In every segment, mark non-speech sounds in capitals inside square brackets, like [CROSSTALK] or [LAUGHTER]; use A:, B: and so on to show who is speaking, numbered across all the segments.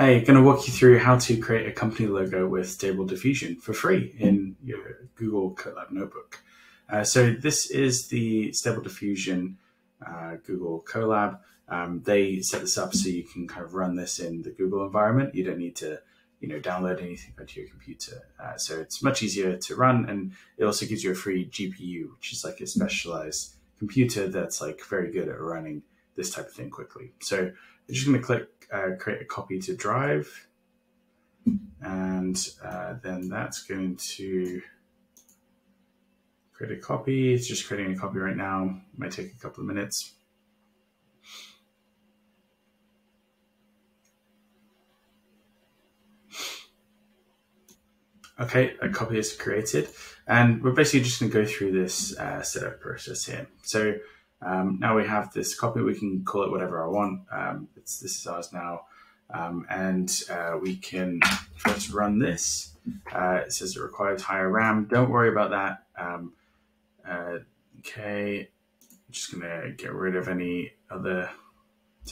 A: Hey, going to walk you through how to create a company logo with Stable Diffusion for free in your Google Colab Notebook. Uh, so this is the Stable Diffusion uh, Google Colab. Um, they set this up so you can kind of run this in the Google environment. You don't need to, you know, download anything onto your computer. Uh, so it's much easier to run, and it also gives you a free GPU, which is like a specialized computer that's like very good at running this type of thing quickly. So I'm just going to click uh, create a copy to drive. And uh, then that's going to create a copy. It's just creating a copy right now. It might take a couple of minutes. Okay, a copy is created. And we're basically just going to go through this uh, setup process here. So um, now we have this copy, we can call it whatever I want. Um, this is ours now. Um, and uh, we can first run this. Uh, it says it requires higher RAM. Don't worry about that. Um, uh, okay, I'm just gonna get rid of any other,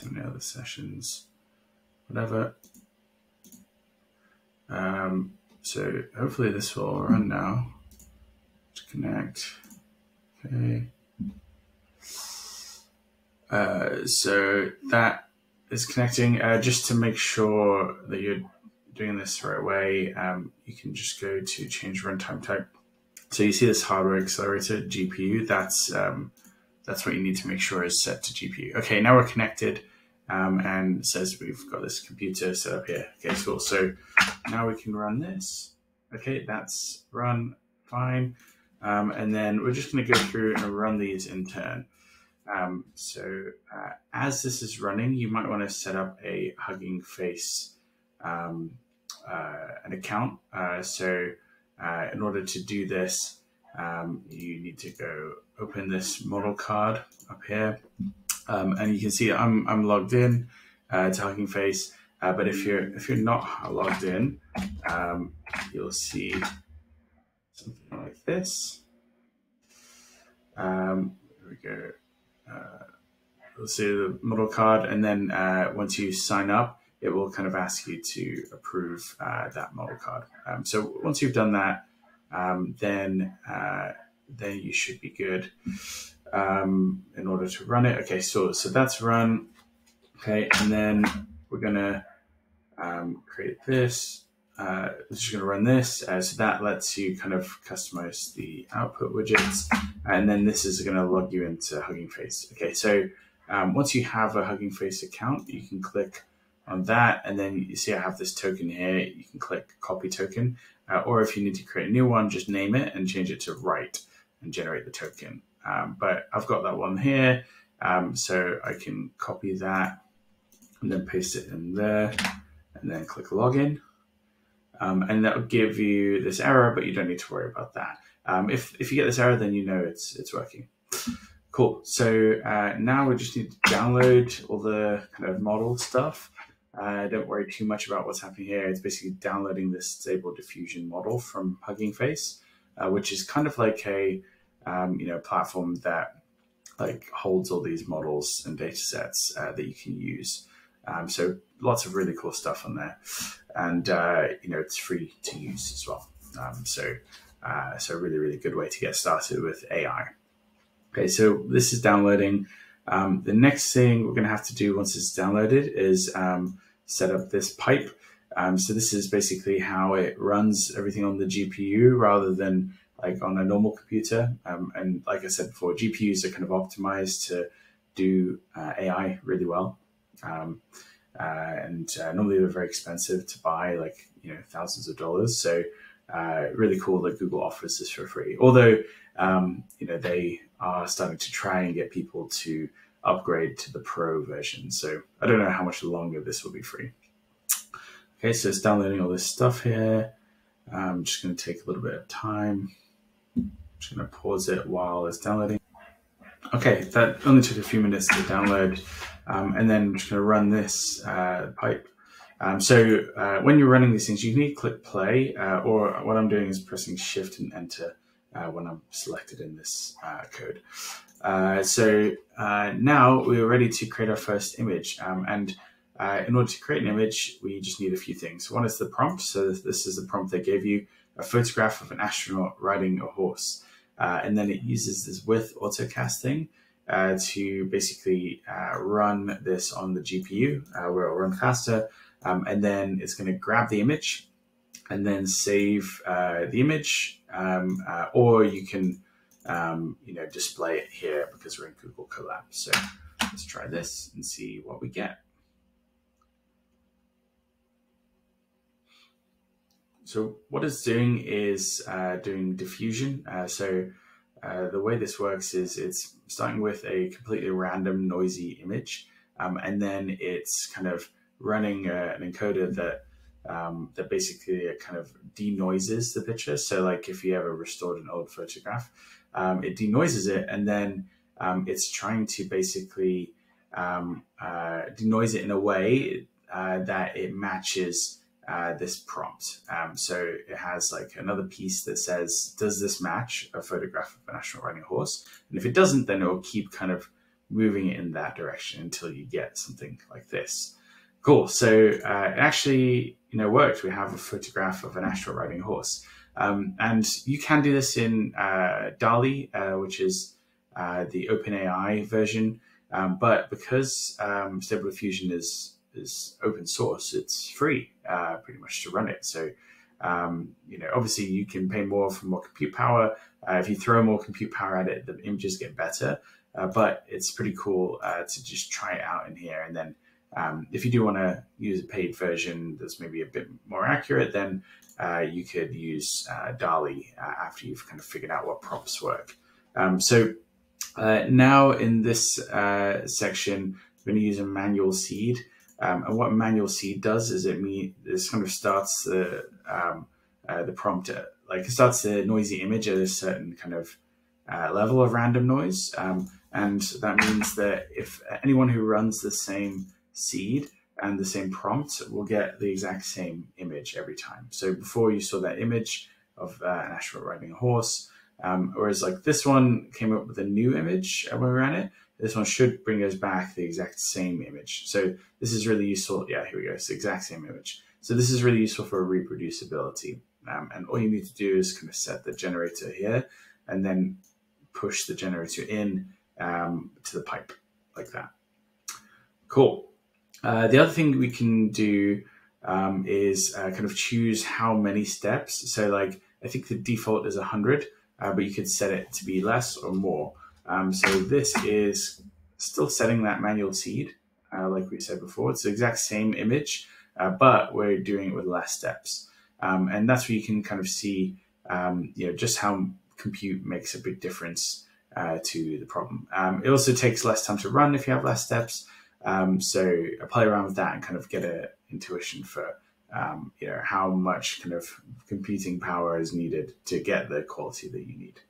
A: any other sessions, whatever. Um, so hopefully this will run now. Connect. Okay. Uh, so that is connecting. Uh, just to make sure that you're doing this the right way, um, you can just go to change runtime type. So you see this hardware accelerator GPU. That's um, that's what you need to make sure is set to GPU. Okay, now we're connected, um, and says we've got this computer set up here. Okay, cool. So now we can run this. Okay, that's run fine. Um, and then we're just going to go through and run these in turn. Um, so uh, as this is running, you might want to set up a Hugging Face um, uh, an account. Uh, so uh, in order to do this, um, you need to go open this model card up here, um, and you can see I'm I'm logged in uh, to Hugging Face. Uh, but if you're if you're not logged in, um, you'll see something like this. Um, here we go uh, you'll see the model card, and then uh, once you sign up, it will kind of ask you to approve uh, that model card. Um, so once you've done that, um, then then you should be good um, in order to run it. Okay, so so that's run. Okay, and then we're gonna um, create this. Uh, just going to run this. Uh, so that lets you kind of customize the output widgets. And then this is going to log you into Hugging Face. Okay, so um, once you have a Hugging Face account, you can click on that. And then you see I have this token here. You can click copy token. Uh, or if you need to create a new one, just name it and change it to write and generate the token. Um, but I've got that one here. Um, so I can copy that and then paste it in there and then click login. Um, and that will give you this error, but you don't need to worry about that. Um, if, if you get this error, then you know it's, it's working. Cool. So uh, now we just need to download all the kind of model stuff. Uh, don't worry too much about what's happening here. It's basically downloading this stable diffusion model from Hugging Face, uh, which is kind of like a um, you know platform that like holds all these models and data sets uh, that you can use. Um, so lots of really cool stuff on there, and uh, you know it's free to use as well. Um, so uh, so really really good way to get started with AI. Okay, so this is downloading. Um, the next thing we're going to have to do once it's downloaded is um, set up this pipe. Um, so this is basically how it runs everything on the GPU rather than like on a normal computer. Um, and like I said before, GPUs are kind of optimized to do uh, AI really well. Um, uh, and uh, normally they're very expensive to buy, like you know thousands of dollars. So uh, really cool that Google offers this for free. Although um, you know they are starting to try and get people to upgrade to the pro version. So I don't know how much longer this will be free. Okay, so it's downloading all this stuff here. I'm just going to take a little bit of time. I'm just going to pause it while it's downloading. Okay, that only took a few minutes to download. Um, and then I'm just going to run this uh, pipe. Um, so uh, when you're running these things, you need to click play, uh, or what I'm doing is pressing shift and enter uh, when I'm selected in this uh, code. Uh, so now we're ready to create our first image. Um, and in order to create an image, we just need a few things. One is the prompt. So this is the prompt they gave you, a photograph of an astronaut riding a horse. And then it uses this with autocasting uh, to basically uh, run this on the GPU uh, where it'll run faster. Um, and then it's going to grab the image and then save uh, the image, um, or you can um, you know, display it here because we're in Google Colab. So let's try this and see what we get. So what it's doing is uh, doing diffusion. Uh, so uh, the way this works is it's starting with a completely random noisy image, um, and then it's kind of running uh, an encoder that um, that basically kind of denoises the picture. So like if you ever restored an old photograph, um, it denoises it, and then um, it's trying to basically um, uh, denoise it in a way uh, that it matches uh, this prompt. Um, so it has like another piece that says, does this match a photograph of a national riding horse? And if it doesn't, then it will keep kind of moving it in that direction until you get something like this. Cool. So uh, it actually, you know, worked. We have a photograph of an national riding horse. Um, and you can do this in uh, DALL-E, uh, which is uh, the OpenAI version. Um, but because um, Stable Diffusion is is open source, it's free uh, pretty much to run it. So um, you know, obviously you can pay more for more compute power. Uh, if you throw more compute power at it, the images get better. Uh, but it's pretty cool to just try it out in here, and then um, if you do want to use a paid version that's maybe a bit more accurate, then uh, you could use uh, DALL-E uh, after you've kind of figured out what prompts work. Um, so uh, now in this uh, section, we're going to use a manual seed. Um, and what manual seed does is it mean this kind of starts the um, the prompt like it starts the noisy image at a certain kind of level of random noise, um, and that means that if anyone who runs the same seed and the same prompt will get the exact same image every time. So before you saw that image of uh, an astronaut riding a horse, um, whereas like this one came up with a new image when we ran it, this one should bring us back the exact same image. So this is really useful. Yeah, here we go. It's the exact same image. So this is really useful for reproducibility. Um, and all you need to do is kind of set the generator here and then push the generator in um, to the pipe like that. Cool. Uh, the other thing we can do um, is uh, kind of choose how many steps. So like, I think the default is 100, uh, but you could set it to be less or more. Um, so this is still setting that manual seed, uh, like we said before. It's the exact same image, uh, but we're doing it with less steps. Um, and that's where you can kind of see, um, you know, just how compute makes a big difference to the problem. Um, it also takes less time to run if you have less steps. Um, so I play around with that and kind of get an intuition for um, you know how much kind of computing power is needed to get the quality that you need.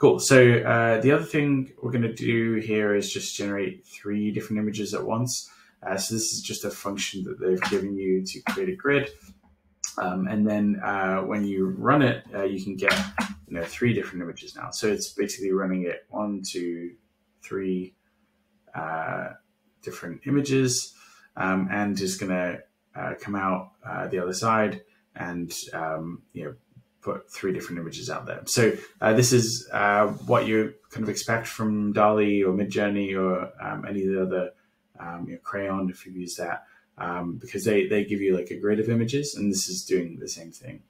A: Cool. So uh, the other thing we're going to do here is just generate three different images at once. Uh, so this is just a function that they've given you to create a grid. Um, and then uh, when you run it, uh, you can get you know three different images now. So it's basically running it one, two, three, uh, different images um, and is going to uh, come out the other side and um, you know put three different images out there. So uh, this is uh, what you kind of expect from DALL-E or Midjourney or um, any of the other um, you know, Craiyon if you use that um, because they, they give you like a grid of images and this is doing the same thing.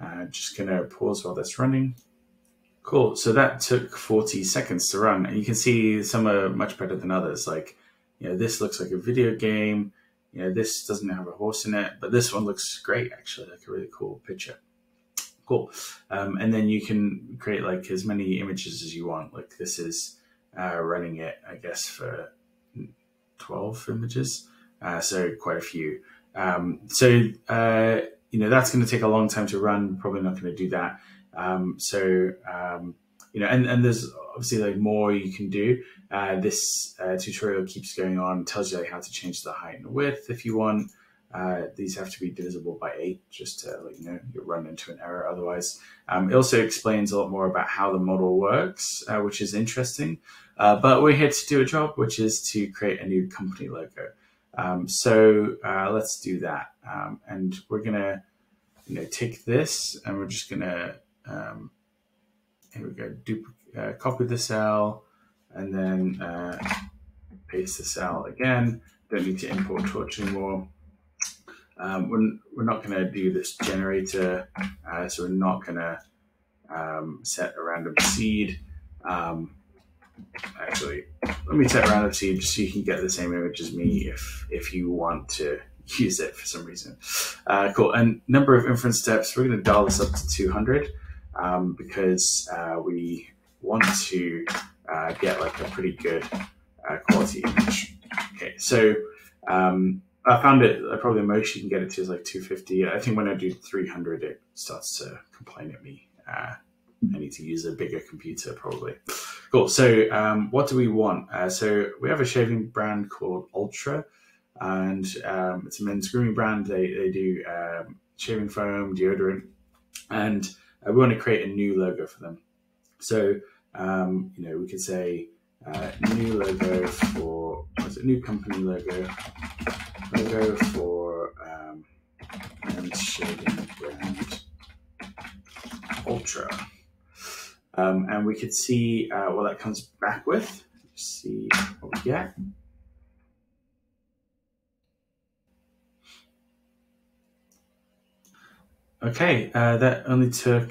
A: Uh, just going to pause while that's running. Cool. So that took 40 seconds to run. And you can see some are much better than others. Like, you know, this looks like a video game. You know, this doesn't have a horse in it, but this one looks great, actually, like a really cool picture. Cool. Um, and then you can create like as many images as you want. Like this is uh, running it, I guess, for 12 images. Uh, so quite a few. Um, so, uh, you know, that's going to take a long time to run. Probably not going to do that. Um, so um, you know, and, and there's obviously like more you can do. Uh, this uh, tutorial keeps going on, tells you like how to change the height and width if you want. Uh, these have to be divisible by eight just to you know you run into an error otherwise. Um, it also explains a lot more about how the model works, uh, which is interesting. Uh, but we're here to do a job, which is to create a new company logo. Um, so uh, let's do that. Um, and we're gonna, you know, take this and we're just gonna, um, here we go, uh, copy the cell and then paste the cell again. Don't need to import torch anymore. Um, we're, we're not going to do this generator, uh, so we're not going to um, set a random seed. Um, actually, let me set a random seed just so you can get the same image as me if if you want to use it for some reason. Uh, cool. And number of inference steps, we're going to dial this up to 200 um, because uh, we want to uh, get like a pretty good uh, quality image. Okay, so um, I found it probably the most you can get it to is like 250. I think when I do 300, it starts to complain at me. Uh, I need to use a bigger computer probably. Cool. So um, what do we want? Uh, so we have a shaving brand called Ultra, and um, it's a men's grooming brand. They they do um, shaving foam, deodorant, and uh, we want to create a new logo for them. So um, you know we could say uh, new logo for what's it? New company logo. Logo for um, men's shaving brand Ultra. Um, and we could see uh, what that comes back with. Let's see what we get. Okay, uh, that only took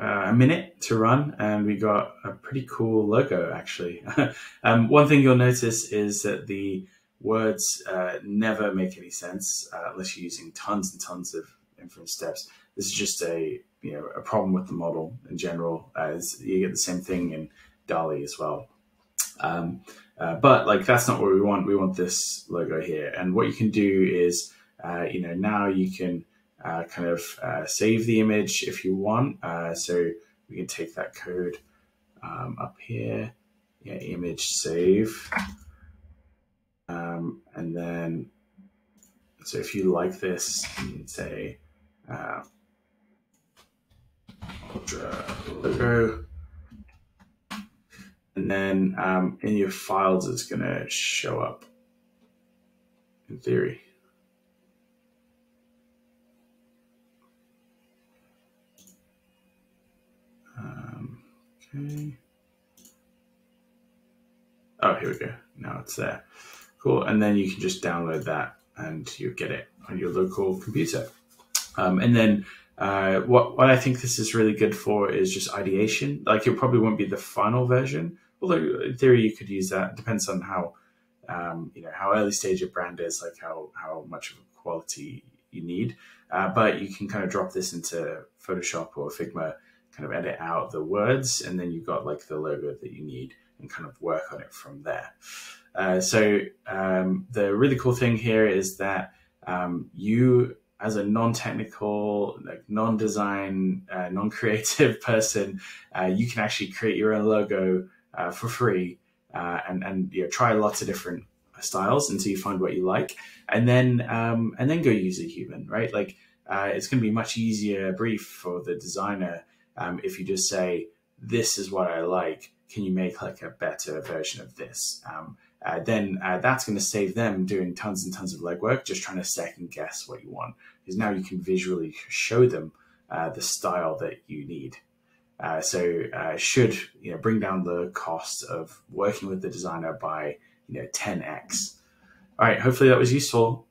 A: uh, a minute to run, and we got a pretty cool logo actually. [LAUGHS] um, one thing you'll notice is that the words uh, never make any sense uh, unless you're using tons and tons of inference steps. This is just a you know a problem with the model in general, as you get the same thing in DALL-E as well. Um, uh, but like that's not what we want. We want this logo here, and what you can do is uh, you know now you can uh, kind of uh, save the image if you want. Uh, so we can take that code um, up here, yeah, image save. Um, and then, so if you like this, you can say uh, ultra logo. And then um, in your files, it's going to show up in theory. Okay. Oh, here we go. Now it's there. Cool. And then you can just download that and you get it on your local computer. Um, and then uh, what, what I think this is really good for is just ideation. Like it probably won't be the final version, although in theory you could use that. It depends on how, um, you know, how early stage your brand is, like how, how much of a quality you need. Uh, but you can kind of drop this into Photoshop or Figma kind of edit out the words, and then you've got like the logo that you need and kind of work on it from there. Uh, so um, the really cool thing here is that um, you, as a non-technical, like non-design, uh, non-creative [LAUGHS] person, uh, you can actually create your own logo uh, for free uh, and and you know, try lots of different styles until you find what you like, and then um, and then go use a human, right? Like uh, it's going to be much easier brief for the designer um, if you just say, this is what I like, can you make like a better version of this? Uh, then uh, that's going to save them doing tons and tons of legwork, just trying to second guess what you want. Because now you can visually show them uh, the style that you need. Uh, so uh, should you know bring down the cost of working with the designer by you know 10x. All right, hopefully that was useful.